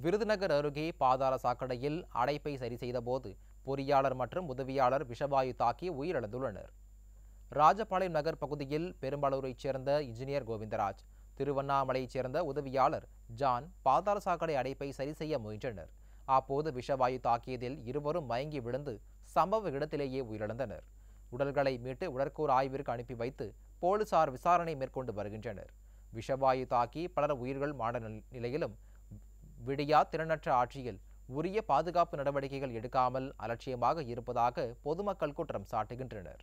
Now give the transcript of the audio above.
விருதுநகர் அருகே பாதாள சாக்கடையில் அடைப்பை சரி செய்தபோது பொறியாளர் மற்றும் உதவியாளர் விஷவாயு தாக்கி உயிரிழந்துள்ளனர். ராஜபாளையம் நகர் பகுதியில் பெரும்பாலூரைச் சேர்ந்த இன்ஜினியர் கோவிந்தராஜ் திருவண்ணாமலையைச் சேர்ந்த உதவியாளர் ஜான் பாதாள சாக்கடை அடைப்பை சரி செய்ய முயன்றனர். அப்போது விஷவாயு தாக்கியதில் இருவரும் மயங்கி விழுந்து சம்பவ இடத்திலேயே உயிரிழந்தனர். உடல்களை மீட்டு உடற்கூர் ஆய்விற்கு அனுப்பி வைத்து போலீசார் விசாரணை மேற்கொண்டு வருகின்றனர். விஷவாயு தாக்கி பலர் உயிர்கள் மாட நில- நிலையிலும் விடியா திறனற்ற ஆட்சியில் உரிய பாதுகாப்பு நடவடிக்கைகள் எடுக்காமல் அலட்சியமாக இருப்பதாக பொதுமக்கள் குற்றம் சாட்டுகின்றனர்.